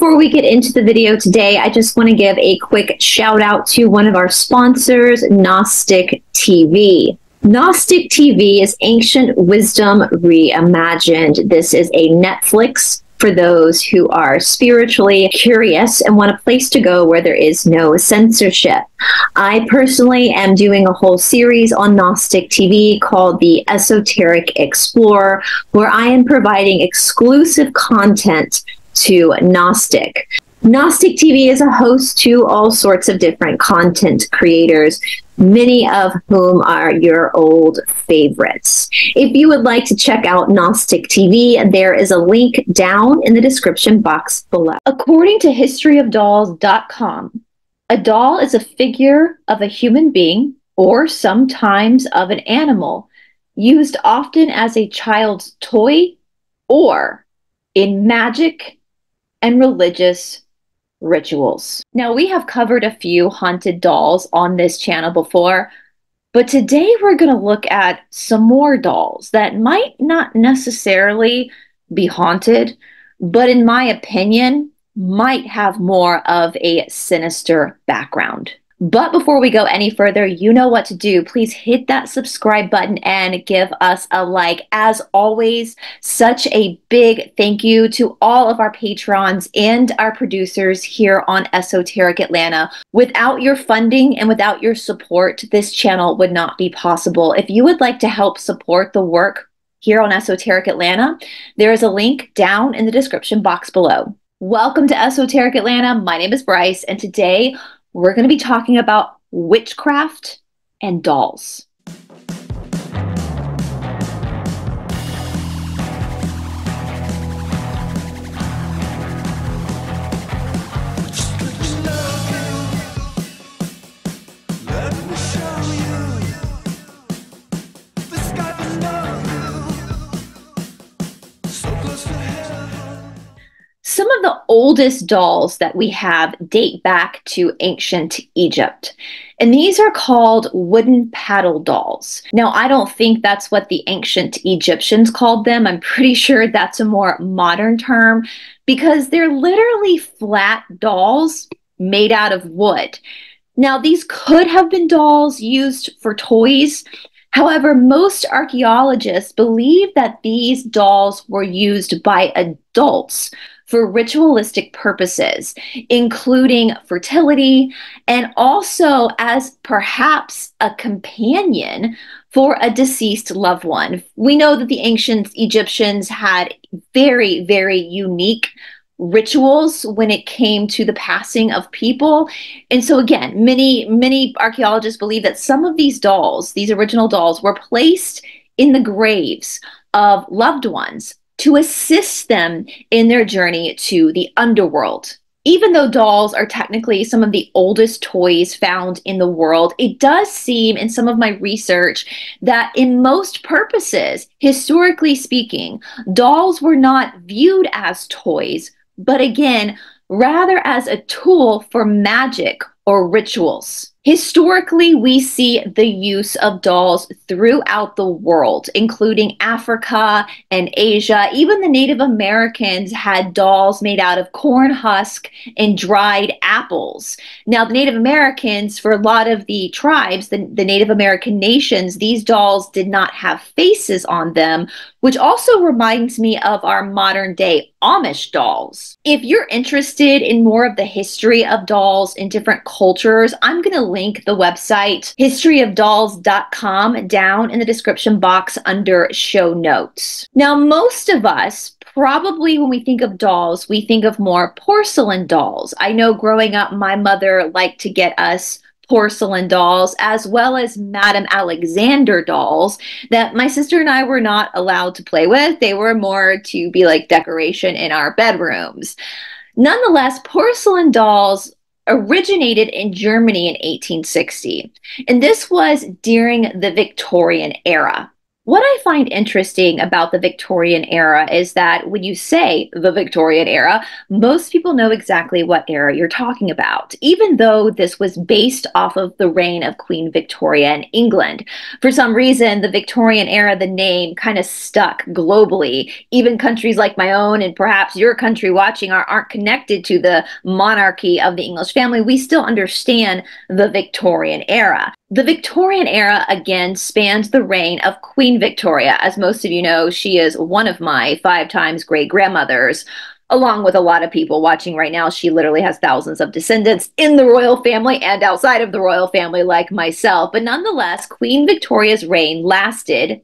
before we get into the video today, I just want to give a quick shout out to one of our sponsors, Gnostic TV. Gnostic TV is ancient wisdom reimagined. This is a Netflix for those who are spiritually curious and want a place to go where there is no censorship. I personally am doing a whole series on Gnostic TV called The Esoteric Explorer, where I am providing exclusive content to Gnostic. Gnostic TV is a host to all sorts of different content creators, many of whom are your old favorites. If you would like to check out Gnostic TV, there is a link down in the description box below. According to historyofdolls.com, a doll is a figure of a human being or sometimes of an animal, used often as a child's toy or in magic and religious rituals. Now, we have covered a few haunted dolls on this channel before, but today we're going to look at some more dolls that might not necessarily be haunted, but in my opinion, might have more of a sinister background. But before we go any further, you know what to do. Please hit that subscribe button and give us a like. As always, such a big thank you to all of our patrons and our producers here on Esoteric Atlanta. Without your funding and without your support, this channel would not be possible. If you would like to help support the work here on Esoteric Atlanta, there is a link down in the description box below. Welcome to Esoteric Atlanta. My name is Brice, and today we're going to be talking about witchcraft and dolls. Some of the oldest dolls that we have date back to ancient Egypt. And these are called wooden paddle dolls. Now, I don't think that's what the ancient Egyptians called them. I'm pretty sure that's a more modern term because they're literally flat dolls made out of wood. Now, these could have been dolls used for toys. However, most archaeologists believe that these dolls were used by adults for ritualistic purposes, including fertility and also as perhaps a companion for a deceased loved one. We know that the ancient Egyptians had very, very unique rituals when it came to the passing of people. And so again, many many archaeologists believe that some of these dolls, these original dolls were placed in the graves of loved ones to assist them in their journey to the underworld. Even though dolls are technically some of the oldest toys found in the world, it does seem in some of my research that, in most purposes, historically speaking, dolls were not viewed as toys, but again, rather as a tool for magic or rituals. Historically, we see the use of dolls throughout the world, including Africa and Asia. Even the Native Americans had dolls made out of corn husk and dried apples. Now, the Native Americans, for a lot of the tribes, the, the Native American nations, these dolls did not have faces on them, which also reminds me of our modern day Amish dolls. If you're interested in more of the history of dolls in different cultures, I'm going to link the website historyofdolls.com down in the description box under show notes. Now, most of us probably when we think of dolls, we think of more porcelain dolls. I know growing up, my mother liked to get us porcelain dolls, as well as Madame Alexander dolls that my sister and I were not allowed to play with. They were more to be like decoration in our bedrooms. Nonetheless, porcelain dolls originated in Germany in 1860, and this was during the Victorian era. What I find interesting about the Victorian era is that when you say the Victorian era, most people know exactly what era you're talking about, even though this was based off of the reign of Queen Victoria in England. For some reason, the Victorian era, the name kind of stuck globally. Even countries like my own and perhaps your country watching are, aren't connected to the monarchy of the English family. We still understand the Victorian era. The Victorian era again spans the reign of Queen Victoria. As most of you know, she is one of my five times great grandmothers. Along with a lot of people watching right now, she literally has thousands of descendants in the royal family and outside of the royal family, like myself. But nonetheless, Queen Victoria's reign lasted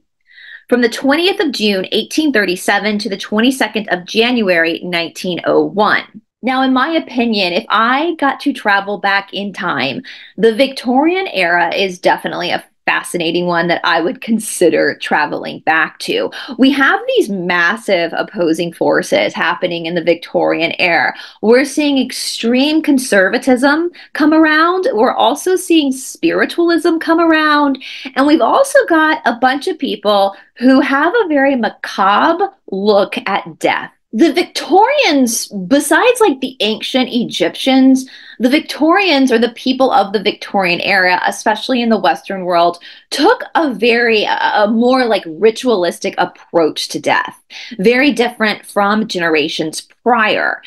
from the 20th of June, 1837 to the 22nd of January, 1901. Now, in my opinion, if I got to travel back in time, the Victorian era is definitely a fascinating one that I would consider traveling back to. We have these massive opposing forces happening in the Victorian era. We're seeing extreme conservatism come around. We're also seeing spiritualism come around. And we've also got a bunch of people who have a very macabre look at death the Victorians, besides like the ancient Egyptians, the Victorians or the people of the Victorian era, especially in the Western world, took a very, a more like ritualistic approach to death, very different from generations prior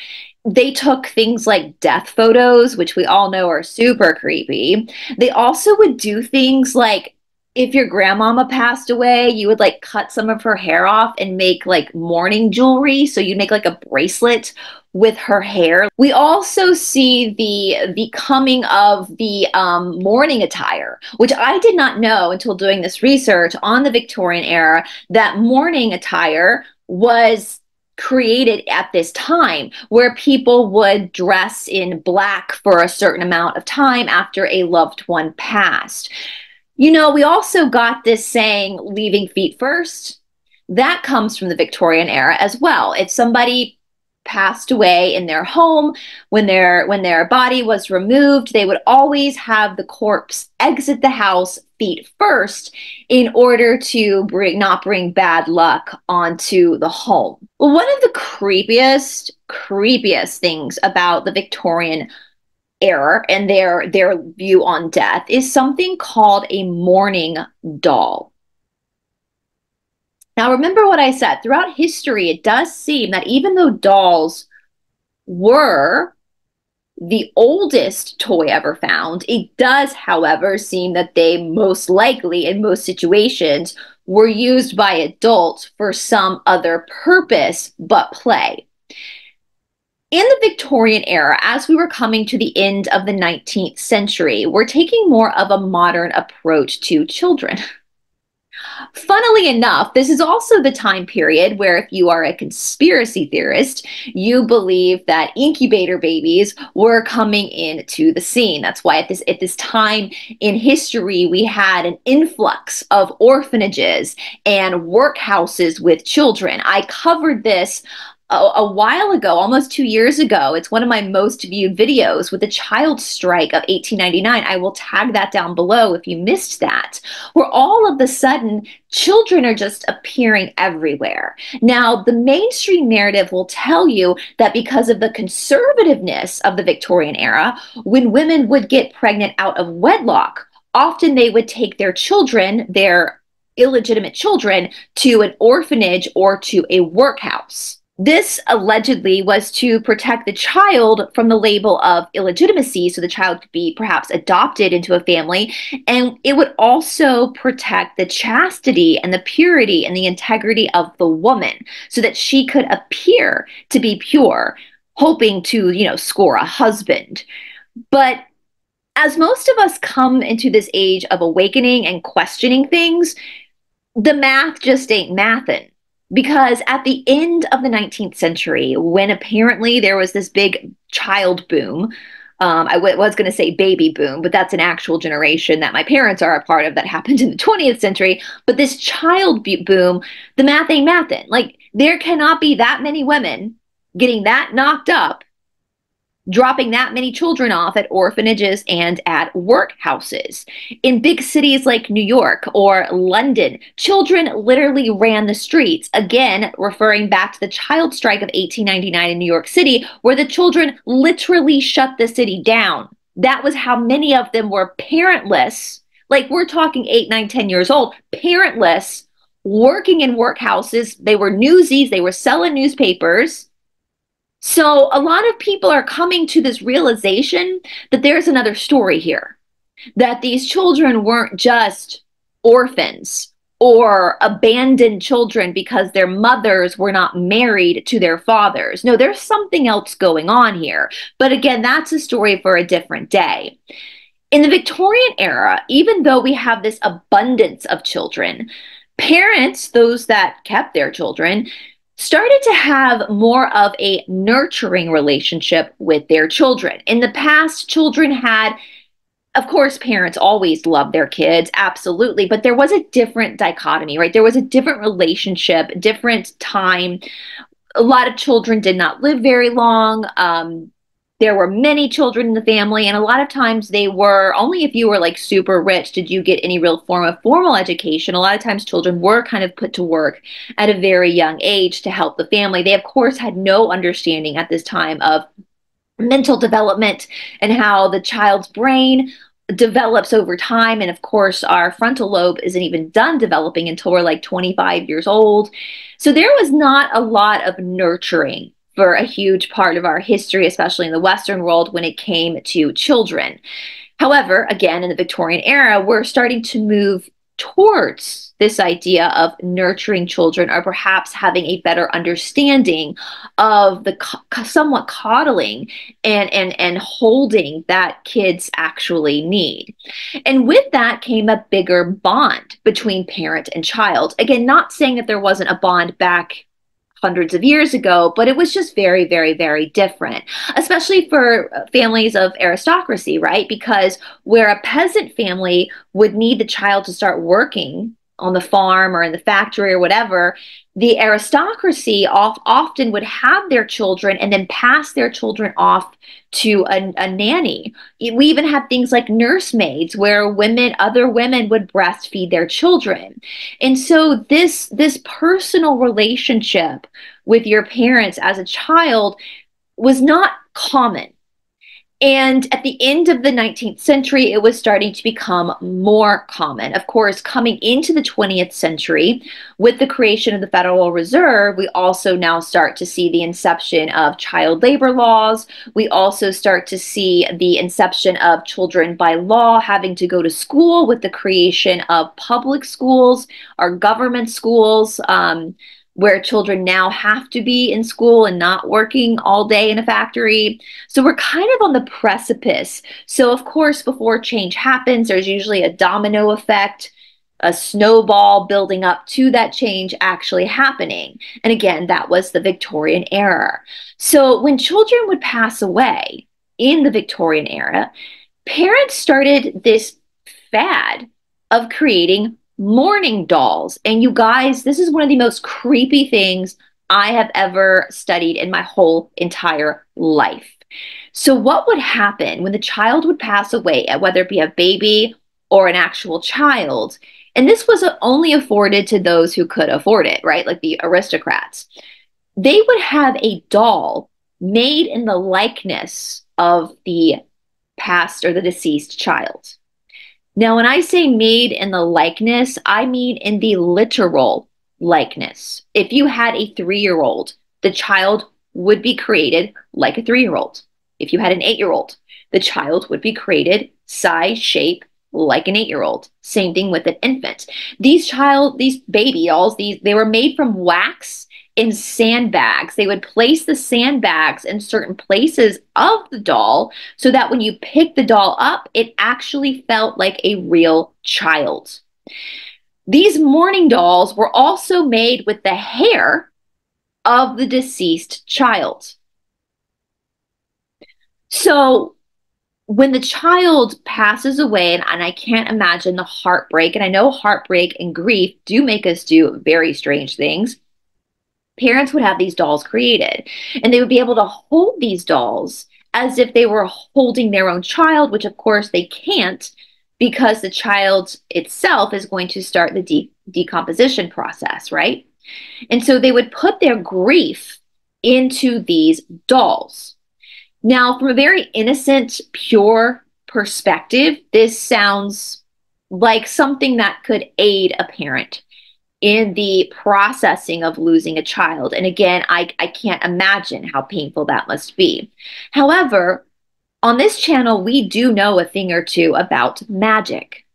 they took things like death photos, which we all know are super creepy. They also would do things like if your grandmama passed away, you would like cut some of her hair off and make like mourning jewelry. So you'd make like a bracelet with her hair. We also see the the coming of the um, mourning attire, which I did not know until doing this research on the Victorian era that mourning attire was created at this time where people would dress in black for a certain amount of time after a loved one passed. You know, we also got this saying, leaving feet first. That comes from the Victorian era as well. If somebody passed away in their home when their when their body was removed they would always have the corpse exit the house feet first in order to bring not bring bad luck onto the home one of the creepiest creepiest things about the victorian error and their their view on death is something called a mourning doll. Now remember what I said, throughout history it does seem that even though dolls were the oldest toy ever found, it does however seem that they most likely in most situations were used by adults for some other purpose but play. In the Victorian era, as we were coming to the end of the 19th century, we're taking more of a modern approach to children. Funnily enough, this is also the time period where, if you are a conspiracy theorist, you believe that incubator babies were coming into the scene. That's why at this at this time in history, we had an influx of orphanages and workhouses with children. I covered this a, a, while ago, almost two years ago. It's one of my most viewed videos with the child strike of 1899. I will tag that down below if you missed that, where all of a sudden children are just appearing everywhere. Now, the mainstream narrative will tell you that because of the conservativeness of the Victorian era, when women would get pregnant out of wedlock, often they would take their children, their illegitimate children, to an orphanage or to a workhouse. This allegedly was to protect the child from the label of illegitimacy, so the child could be perhaps adopted into a family. And it would also protect the chastity and the purity and the integrity of the woman so that she could appear to be pure, hoping to, you know, score a husband. But as most of us come into this age of awakening and questioning things, the math just ain't mathin' because at the end of the 19th century, when apparently there was this big child boom, um, I w- was going to say baby boom, but that's an actual generation that my parents are a part of that happened in the 20th century. But this child boom, the math ain't mathin'. Like, there cannot be that many women getting that knocked up dropping that many children off at orphanages and at workhouses. In big cities like New York or London, children literally ran the streets. Again, referring back to the child strike of 1899 in New York City, where the children literally shut the city down. That was how many of them were parentless. Like we're talking eight, nine, ten years old, parentless, working in workhouses. They were newsies, they were selling newspapers so a lot of people are coming to this realization that there's another story here, that these children weren't just orphans or abandoned children because their mothers were not married to their fathers. No, there's something else going on here. But again, that's a story for a different day. In the Victorian era, even though we have this abundance of children, parents, those that kept their children, started to have more of a nurturing relationship with their children. In the past, children had of course, parents always loved their kids, absolutely, but there was a different dichotomy, right? There was a different relationship, different time. A lot of children did not live very long. Um, there were many children in the family and a lot of times they were only if you were like super rich did you get any real form of formal education. A lot of times children were kind of put to work at a very young age to help the family. They of course had no understanding at this time of mental development and how the child's brain develops over time. And of course our frontal lobe isn't even done developing until we're like 25 years old. So there was not a lot of nurturing for a huge part of our history, especially in the Western world, when it came to children. However, again, in the Victorian era, we're starting to move towards this idea of nurturing children or perhaps having a better understanding of the co- somewhat coddling and, and, and holding that kids actually need. And with that came a bigger bond between parent and child. Again, not saying that there wasn't a bond back hundreds of years ago, but it was just very, very, very different, especially for families of aristocracy, right? Because where a peasant family would need the child to start working on the farm or in the factory or whatever, the aristocracy off, often would have their children and then pass their children off to a, a nanny. We even had things like nursemaids where women, other women would breastfeed their children. And so this, this personal relationship with your parents as a child was not common and at the end of the 19th century, it was starting to become more common. Of course, coming into the 20th century, with the creation of the Federal Reserve, we also now start to see the inception of child labor laws. We also start to see the inception of children by law having to go to school with the creation of public schools, our government schools. Um, where children now have to be in school and not working all day in a factory. So we're kind of on the precipice. So, of course, before change happens, there's usually a domino effect, a snowball building up to that change actually happening. And again, that was the Victorian era. So, when children would pass away in the Victorian era, parents started this fad of creating mourning dolls. And you guys, this is one of the most creepy things I have ever studied in my whole entire life. So, what would happen when the child would pass away, uh, whether it be a baby or an actual child? And this was uh, only afforded to those who could afford it, right? Like the aristocrats. They would have a doll made in the likeness of the past or the deceased child. Now, when I say made in the likeness, I mean in the literal likeness. If you had a three year old, the child would be created like a three year old. If you had an eight year old, the child would be created size, shape, like an eight year old. Same thing with an infant. These child, these baby dolls, these they were made from wax in sandbags. They would place the sandbags in certain places of the doll so that when you pick the doll up, it actually felt like a real child. These mourning dolls were also made with the hair of the deceased child. So when the child passes away, and, and, I can't imagine the heartbreak, and I know heartbreak and grief do make us do very strange things parents would have these dolls created and they would be able to hold these dolls as if they were holding their own child, which of course they can't because the child itself is going to start the de- decomposition process, right? And so they would put their grief into these dolls. Now, from a very innocent, pure perspective, this sounds like something that could aid a parent in the processing of losing a child. And again, I, I can't imagine how painful that must be. However, on this channel, we do know a thing or two about magic.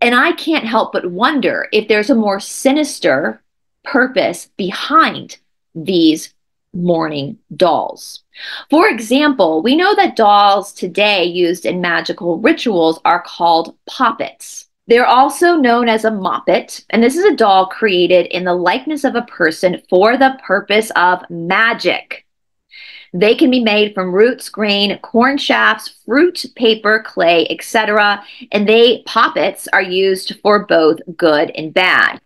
And I can't help but wonder if there's a more sinister purpose behind these mourning dolls. For example, we know that dolls today used in magical rituals are called poppets. They're also known as a moppet, and this is a doll created in the likeness of a person for the purpose of magic. They can be made from roots, grain, corn shafts, fruit, paper, clay, etc. And they poppets are used for both good and bad.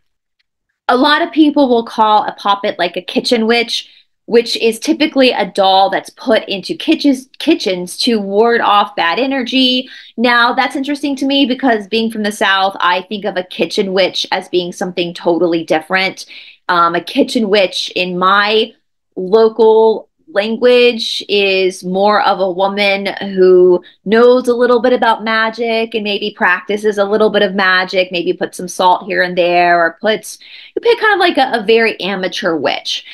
A lot of people will call a poppet like a kitchen witch, which is typically a doll that's put into kitchens kitchens to ward off bad energy. Now, that's interesting to me because being from the South, I think of a kitchen witch as being something totally different. Um, a kitchen witch in my local language is more of a woman who knows a little bit about magic and maybe practices a little bit of magic, maybe puts some salt here and there, or puts you pick kind of like a, a very amateur witch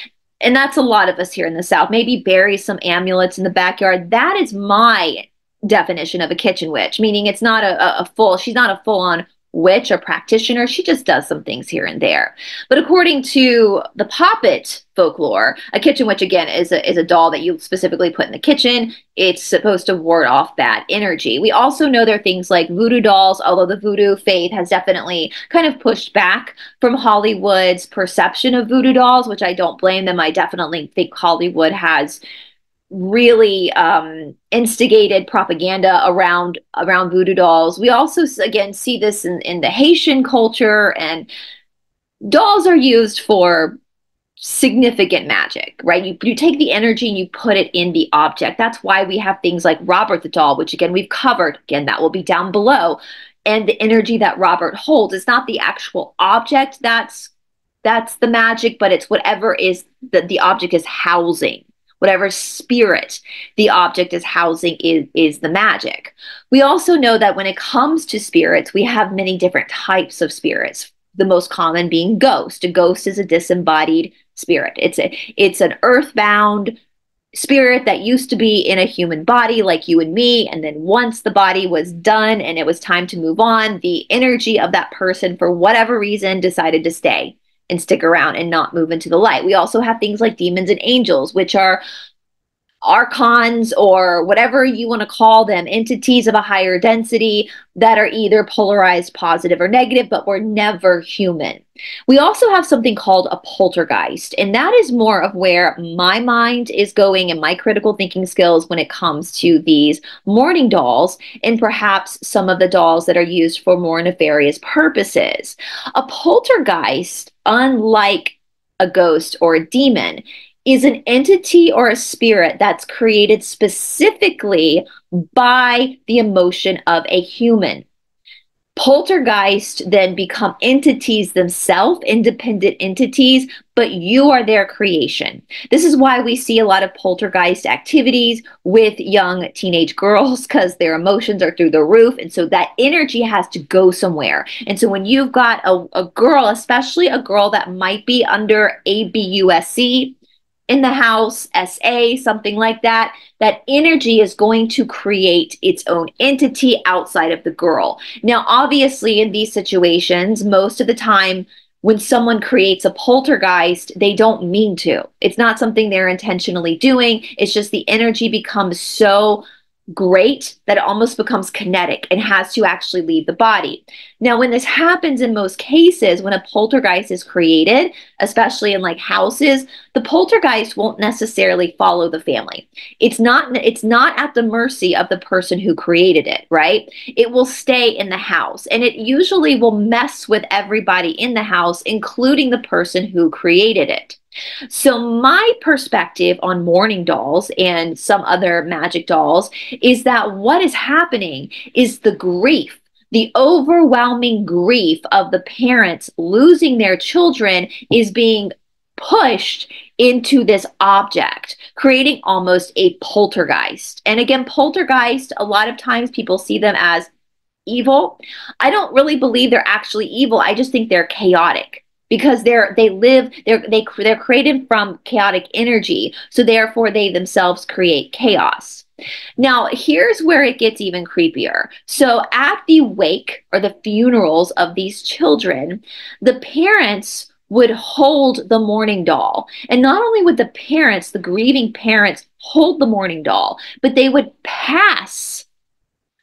and that's a lot of us here in the South, maybe bury some amulets in the backyard. That is my definition of a kitchen witch, meaning it's not a, a full, she's not a full on witch or practitioner. She just does some things here and there. But according to the Poppet folklore, a kitchen witch again is a, is a doll that you specifically put in the kitchen. It's supposed to ward off bad energy. We also know there are things like voodoo dolls, although the voodoo faith has definitely kind of pushed back from Hollywood's perception of voodoo dolls, which I don't blame them. I definitely think Hollywood has really um, instigated propaganda around around voodoo dolls. We also again see this in, in the Haitian culture, and dolls are used for significant magic, right? You, you take the energy and you put it in the object. That's why we have things like Robert the doll, which again we've covered. Again, that will be down below. And the energy that Robert holds is not the actual object that's that's the magic, but it's whatever is that the object is housing whatever spirit the object is housing is, is the magic. We also know that when it comes to spirits, we have many different types of spirits. The most common being ghost. A ghost is a disembodied spirit. It's a it's an earthbound spirit that used to be in a human body like you and me and then once the body was done and it was time to move on the energy of that person for whatever reason decided to stay and stick around and not move into the light. We also have things like demons and angels, which are archons or whatever you want to call them, entities of a higher density that are either polarized positive or negative, but were never human. We also have something called a poltergeist, and that is more of where my mind is going and my critical thinking skills when it comes to these mourning dolls and perhaps some of the dolls that are used for more nefarious purposes. A poltergeist, unlike a ghost or a demon, is an entity or a spirit that's created specifically by the emotion of a human. Poltergeist then become entities themselves, independent entities, but you are their creation. This is why we see a lot of poltergeist activities with young teenage girls because their emotions are through the roof. And so that energy has to go somewhere. And so when you've got a, a girl, especially a girl that might be under ABUSC, in the house, SA, something like that, that energy is going to create its own entity outside of the girl. Now, obviously, in these situations, most of the time, when someone creates a poltergeist, they don't mean to. It's not something they're intentionally doing. It's just the energy becomes so great that it almost becomes kinetic and has to actually leave the body. Now, when this happens in most cases, when a poltergeist is created, especially in like houses, the poltergeist won't necessarily follow the family. It's not it's not at the mercy of the person who created it, right? It will stay in the house and it usually will mess with everybody in the house including the person who created it. So, my perspective on mourning dolls and some other magic dolls is that what is happening is the grief, the overwhelming grief of the parents losing their children is being pushed into this object, creating almost a poltergeist. And again, poltergeist, a lot of times people see them as evil. I don't really believe they're actually evil. I just think they're chaotic because they're they live they're they they're created from chaotic energy. So therefore they themselves create chaos. Now here's where it gets even creepier. So at the wake or the funerals of these children the parents would hold the mourning doll. And not only would the parents the grieving parents hold the mourning doll but they would pass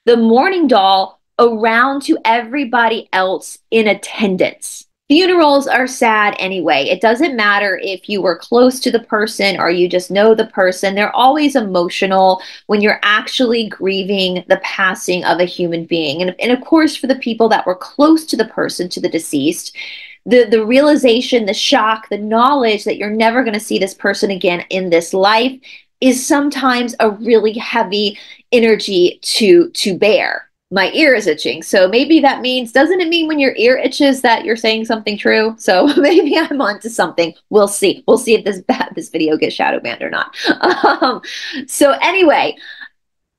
the mourning doll around to everybody else in attendance Funerals are sad anyway. It doesn't matter if you were close to the person or you just know the person. They're always emotional when you're actually grieving the passing of a human being. And, and of course, for the people that were close to the person, to the deceased, the, the realization, the shock, the knowledge that you're never going to see this person again in this life is sometimes a really heavy energy to to bear my ear is itching. So maybe that means, doesn't it mean when your ear itches that you're saying something true? So maybe I'm onto something. We'll see. We'll see if this this video gets shadow banned or not. Um, so anyway,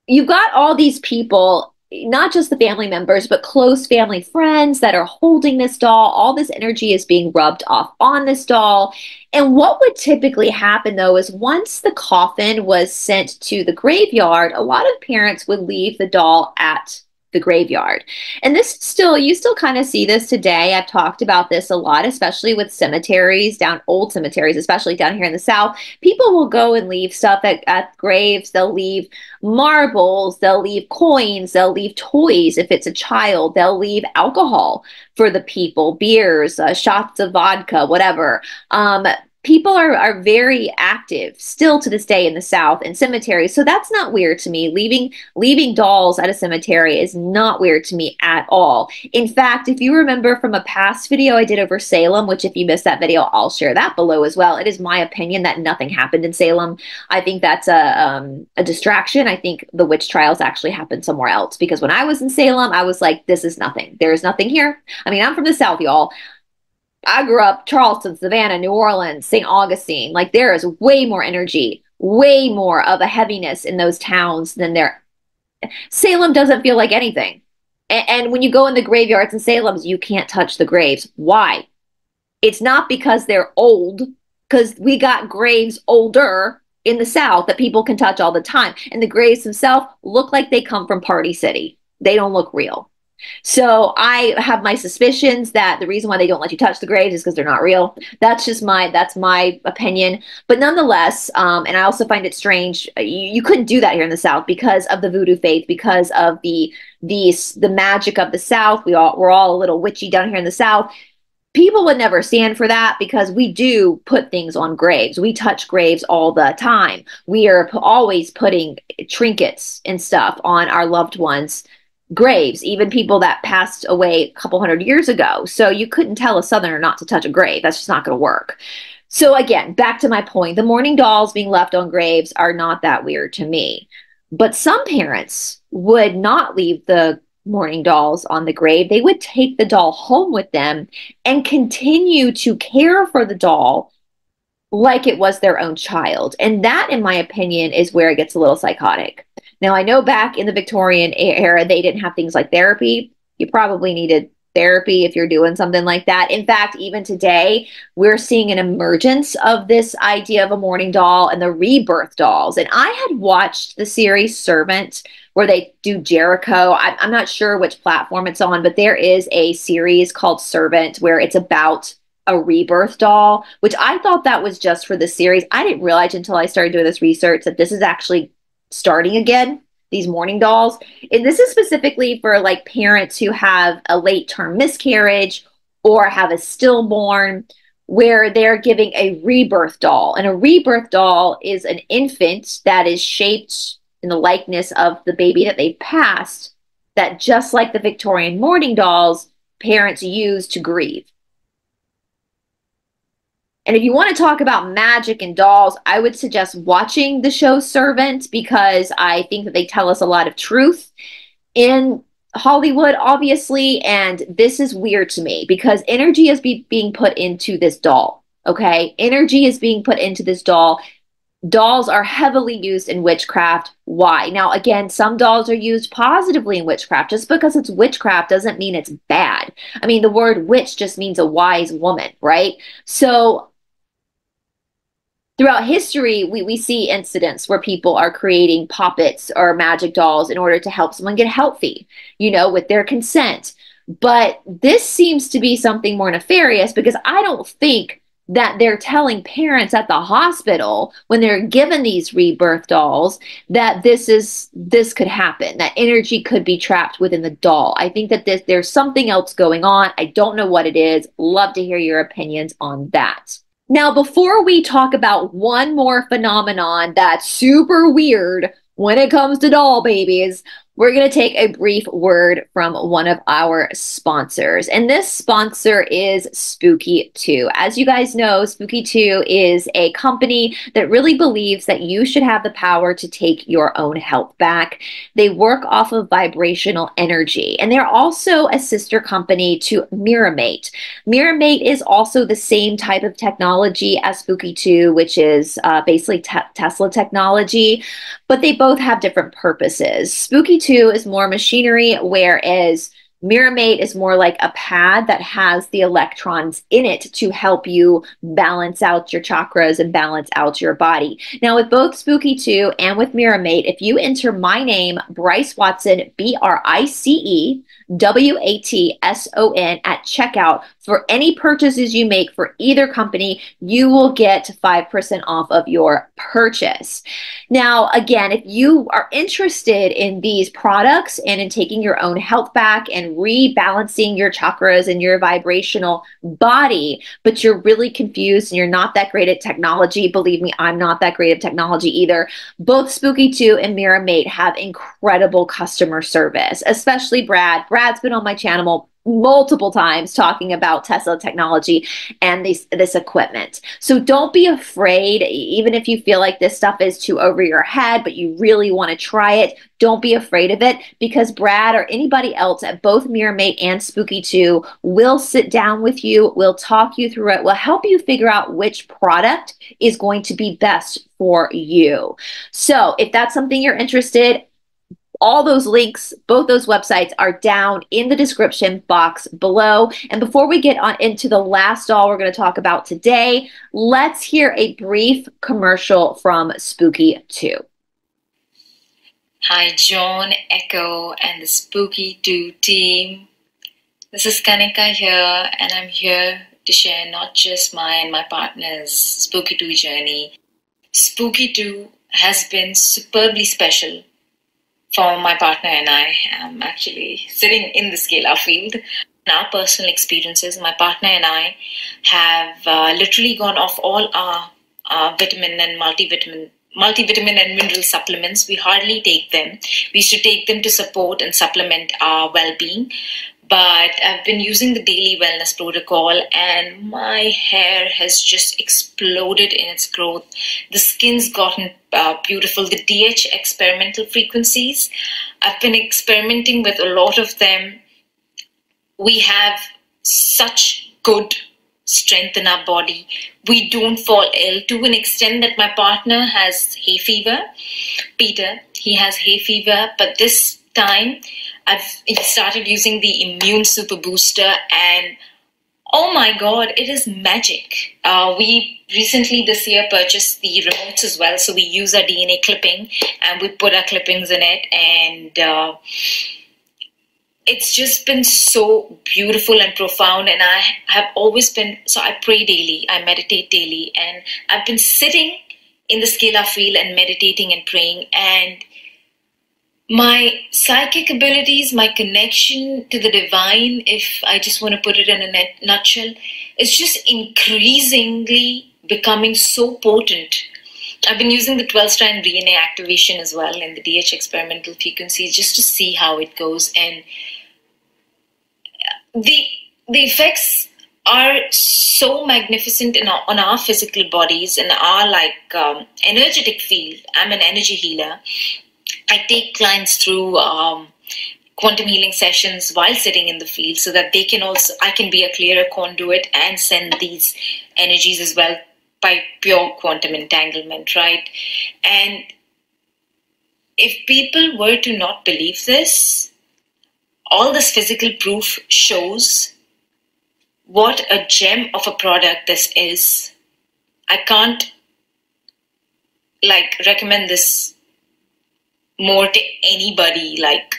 you've got all these people not just the family members, but close family friends that are holding this doll. All this energy is being rubbed off on this doll. And what would typically happen though is once the coffin was sent to the graveyard, a lot of parents would leave the doll at the graveyard. And this still, you still kind of see this today. I've talked about this a lot, especially with cemeteries, down old cemeteries, especially down here in the South. People will go and leave stuff at, at graves. They'll leave marbles, they'll leave coins, they'll leave toys if it's a child, they'll leave alcohol for the people, beers, uh, shots of vodka, whatever. Um, people are, are very active still to this day in the south in cemeteries so that's not weird to me. Leaving leaving dolls at a cemetery is not weird to me at all. In fact if you remember from a past video i did over salem which if you missed that video i'll share that below as well. It is my opinion that nothing happened in salem. I think that's a, um, a distraction. I think the witch trials actually happened somewhere else because when i was in salem i was like this is nothing. There is nothing here. I mean i'm from the south y'all I grew up Charleston, Savannah, New Orleans, St. Augustine. Like there is way more energy, way more of a heaviness in those towns than there. Salem doesn't feel like anything. And, and when you go in the graveyards in Salem's, you can't touch the graves. Why? It's not because they're old, because we got graves older in the South that people can touch all the time. And the graves themselves look like they come from Party City. They don't look real. So I have my suspicions that the reason why they don't let you touch the graves is because they're not real. That's just my that's my opinion. But nonetheless, um, and I also find it strange uh, you, you couldn't do that here in the South because of the voodoo faith, because of the the the magic of the South. We all we're all a little witchy down here in the South. People would never stand for that because we do put things on graves. We touch graves all the time. We are always putting trinkets and stuff on our loved ones graves, even people that passed away a couple hundred years ago. So you couldn't tell a Southerner not to touch a grave. That's just not going to work. So again, back to my point the mourning dolls being left on graves are not that weird to me. But some parents would not leave the mourning dolls on the grave. They would take the doll home with them and continue to care for the doll like it was their own child. And that, in my opinion, is where it gets a little psychotic. Now, I know back in the Victorian era, they didn't have things like therapy. You probably needed therapy if you're doing something like that. In fact, even today, we're seeing an emergence of this idea of a mourning doll and the rebirth dolls. And I had watched the series Servant where they do Jericho. I, am not sure which platform it's on, but there is a series called Servant where it's about a rebirth doll, which I thought that was just for the series. I didn't realize until I started doing this research that this is actually starting again these mourning dolls. And this is specifically for like parents who have a late term miscarriage or have a stillborn where they're giving a rebirth doll. And a rebirth doll is an infant that is shaped in the likeness of the baby that they've passed that just like the victorian mourning dolls parents use to grieve And if you want to talk about magic and dolls, I would suggest watching the show Servant because I think that they tell us a lot of truth in Hollywood, obviously. And this is weird to me because energy is be- being put into this doll. Okay. Energy is being put into this doll dolls are heavily used in witchcraft. Why? Now, again, some dolls are used positively in witchcraft. Just because it's witchcraft doesn't mean it's bad. I mean, the word witch just means a wise woman, right? So, throughout history, we, we see incidents where people are creating puppets or magic dolls in order to help someone get healthy, you know, with their consent. But this seems to be something more nefarious because I don't think that they're telling parents at the hospital when they're given these rebirth dolls that this is this could happen that energy could be trapped within the doll. I think that this there's something else going on. I don't know what it is. Love to hear your opinions on that now before we talk about one more phenomenon that's super weird when it comes to doll babies we're going to take a brief word from one of our sponsors. And this sponsor is Spooky 2. As you guys know, Spooky 2 is a company that really believes that you should have the power to take your own health back. They work off of vibrational energy, and they're also a sister company to MiraMate. MiraMate is also the same type of technology as Spooky 2, which is uh, basically te Tesla technology, but they both have different purposes. Spooky 2 is more machinery, whereas MiraMate is more like a pad that has the electrons in it to help you balance out your chakras and balance out your body. Now, with both Spooky 2 and with MiraMate, if you enter my name, Brice Watson, B R I C E W A T S O N, at checkout, for any purchases you make for either company, you will get 5% off of your purchase. Now, again, if you are interested in these products and in taking your own health back and rebalancing your chakras and your vibrational body, but you're really confused and you're not that great at technology, believe me, I'm not that great at technology either. Both Spooky 2 and MiraMate have incredible customer service, especially Brad. Brad's been on my channel multiple times talking about Tesla technology and this this equipment. So don't be afraid even if you feel like this stuff is too over your head but you really want to try it, don't be afraid of it because Brad or anybody else at both Mirror MiraMate and Spooky 2 will sit down with you, will talk you through it, will help you figure out which product is going to be best for you. So, if that's something you're interested all those links, both those websites are down in the description box below. And before we get on into the last doll we're going to talk about today, let's hear a brief commercial from Spooky 2. Hi, John, Echo, and the Spooky 2 team. This is Kanika here, and I'm here to share not just my and my partner's Spooky 2 journey. Spooky 2 has been superbly special for my partner and I. I'm actually sitting in the scalar field. In our personal experiences, my partner and I have uh, literally gone off all our, our vitamin and multivitamin multivitamin and mineral supplements. We hardly take them. We to take them to support and supplement our well-being but I've been using the daily wellness protocol and my hair has just exploded in its growth. The skin's gotten uh, beautiful. The DH experimental frequencies, I've been experimenting with a lot of them. We have such good strength in our body. We don't fall ill to an extent that my partner has hay fever. Peter, he has hay fever, but this time I've started using the immune super booster and oh my god it is magic. Uh, we recently this year purchased the remotes as well so we use our dna clipping and we put our clippings in it and uh, it's just been so beautiful and profound and i have always been so i pray daily i meditate daily and i've been sitting in the scalar field and meditating and praying and my psychic abilities, my connection to the divine, if I just want to put it in a nutshell, is just increasingly becoming so potent. I've been using the 12 strand DNA activation as well in the DH experimental frequencies just to see how it goes. And the, the effects are so magnificent in our, on our physical bodies and our like um, energetic field. I'm an energy healer. I take clients through um, quantum healing sessions while sitting in the field so that they can also I can be a clearer conduit and send these energies as well by pure quantum entanglement, right? And if people were to not believe this, all this physical proof shows what a gem of a product this is. I can't like recommend this more to anybody like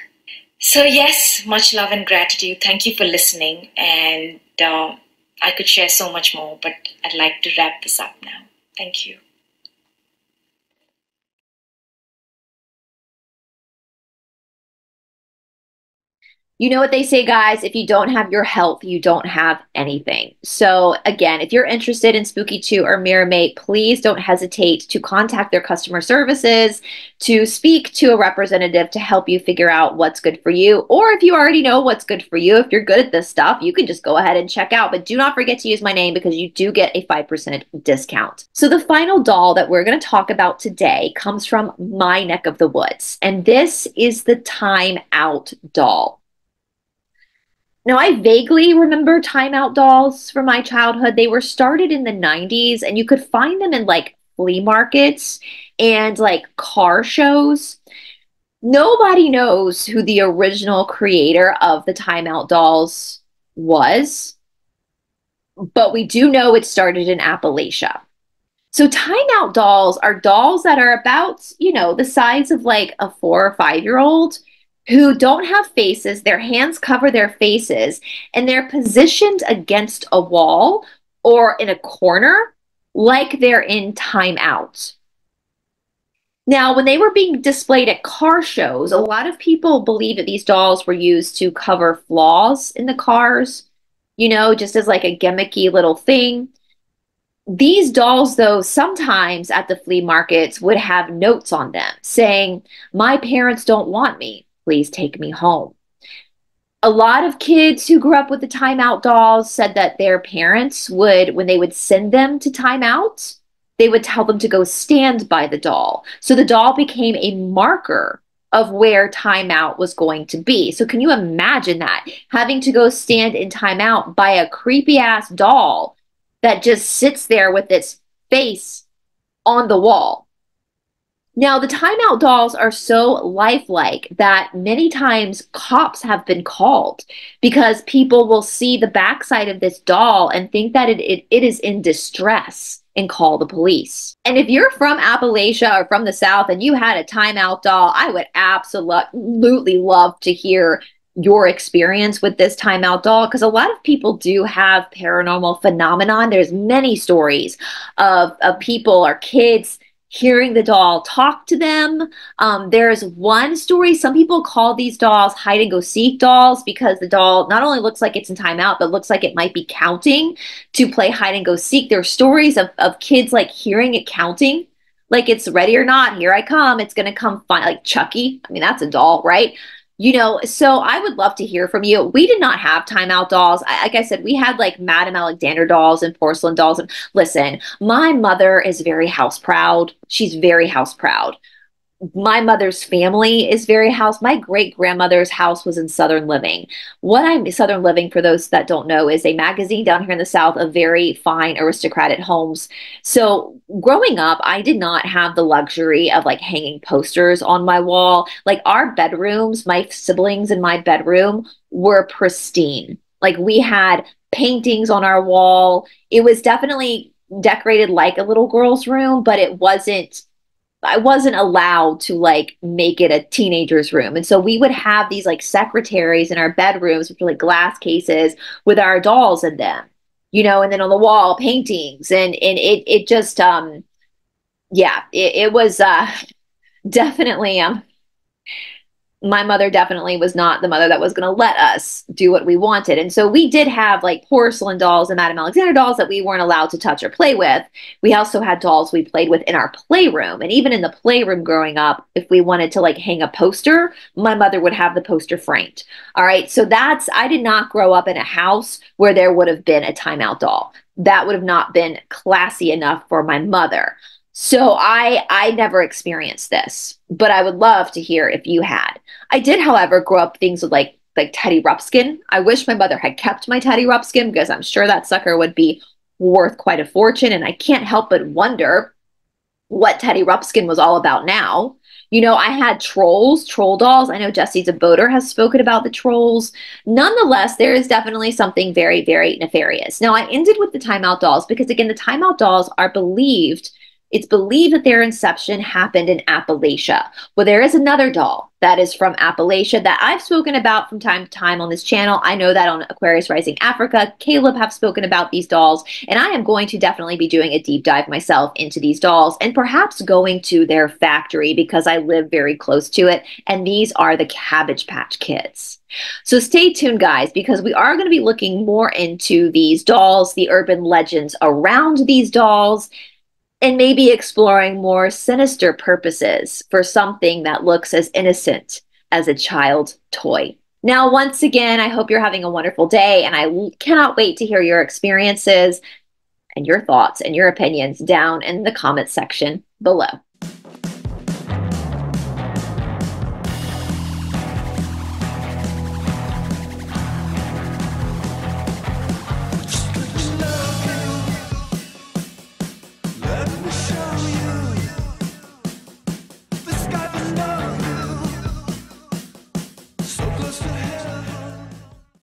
so yes much love and gratitude. Thank you for listening and uh, i could share so much more but i'd like to wrap this up now. Thank you You know what they say, guys? If you don't have your health, you don't have anything. So, again, if you're interested in Spooky 2 or MiraMate, please don't hesitate to contact their customer services to speak to a representative to help you figure out what's good for you. Or if you already know what's good for you, if you're good at this stuff, you can just go ahead and check out. But do not forget to use my name because you do get a 5% discount. So, the final doll that we're going to talk about today comes from my neck of the woods, and this is the Time Out doll. Now, I vaguely remember timeout dolls from my childhood. They were started in the 90s, and you could find them in like flea markets and like car shows. Nobody knows who the original creator of the timeout dolls was, but we do know it started in Appalachia. So, timeout dolls are dolls that are about, you know, the size of like a four or five year old who don't have faces, their hands cover their faces, and they're positioned against a wall or in a corner like they're in timeout. Now, when they were being displayed at car shows, a lot of people believe that these dolls were used to cover flaws in the cars, you know, just as like a gimmicky little thing. These dolls, though, sometimes at the flea markets would have notes on them saying, My parents don't want me please take me home. A lot of kids who grew up with the timeout dolls said that their parents would, when they would send them to timeout, they would tell them to go stand by the doll. So the doll became a marker of where timeout was going to be. So can you imagine that? Having to go stand in timeout by a creepy ass doll that just sits there with its face on the wall. Now, the timeout dolls are so lifelike that many times cops have been called because people will see the backside of this doll and think that it, it, it is in distress and call the police. And if you're from Appalachia or from the South and you had a timeout doll, I would absolutely love to hear your experience with this timeout doll because a lot of people do have paranormal phenomenon there's many stories of, of people or kids hearing the doll talk to them. Um, there's one story, some people call these dolls hide and go seek dolls because the doll not only looks like it's in timeout, but looks like it might be counting to play hide and go seek. There are stories of, of kids like hearing it counting. Like it's ready or not, here I come. It's gonna come find like Chucky. I mean, that's a doll, right? You know so i would love to hear from you. We did not have timeout dolls. I, like i said we had like madame alexander dolls and porcelain dolls. And listen my mother is very house proud. She's very house proud my mother's family is very house. My great grandmother's house was in Southern Living. What I'm Southern Living, for those that don't know, is a magazine down here in the South of very fine aristocratic homes. So growing up, I did not have the luxury of like hanging posters on my wall. Like our bedrooms, my siblings in my bedroom were pristine. Like we had paintings on our wall. It was definitely decorated like a little girl's room, but it wasn't I wasn't allowed to like make it a teenager's room. And so we would have these like secretaries in our bedrooms, which were like glass cases with our dolls in them, you know, and then on the wall paintings. And and it it just um yeah, it, it was uh definitely um my mother definitely was not the mother that was going to let us do what we wanted. And so we did have like porcelain dolls and Madame Alexander dolls that we weren't allowed to touch or play with. We also had dolls we played with in our playroom. And even in the playroom growing up, if we wanted to like hang a poster, my mother would have the poster framed. All right. So that's, I did not grow up in a house where there would have been a timeout doll. That would have not been classy enough for my mother. So I I never experienced this, but I would love to hear if you had. I did, however, grow up things with like like Teddy Ruxpin. I wish my mother had kept my Teddy Ruxpin because I'm sure that sucker would be worth quite a fortune. And I can't help but wonder what Teddy Ruxpin was all about now. You know, I had trolls, troll dolls. I know Jessie Czebotar has spoken about the trolls. Nonetheless, there is definitely something very, very nefarious. Now, I ended with the timeout dolls because, again, the timeout dolls are believed it's believed that their inception happened in Appalachia. Well, there is another doll that is from Appalachia that I've spoken about from time to time on this channel. I know that on Aquarius Rising Africa, Caleb have spoken about these dolls, and I am going to definitely be doing a deep dive myself into these dolls and perhaps going to their factory because I live very close to it, and these are the Cabbage Patch Kids. So stay tuned, guys, because we are going to be looking more into these dolls, the urban legends around these dolls, and maybe exploring more sinister purposes for something that looks as innocent as a child toy. Now, once again, I hope you're having a wonderful day, and I cannot wait to hear your experiences and your thoughts and your opinions down in the comment section below.